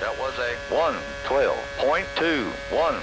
That was a 112.21